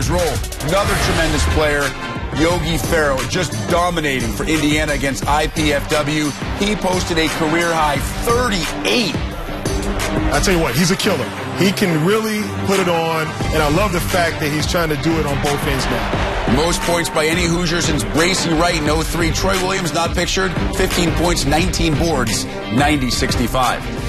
father's role. Another tremendous player, Yogi Ferrell, just dominating for Indiana against IPFW. He posted a career high 38. I tell you what, he's a killer. He can really put it on, and I love the fact that he's trying to do it on both ends now. Most points by any Hoosier since Bracey Wright in 03. Troy Williams not pictured, 15 points, 19 boards, 90-65.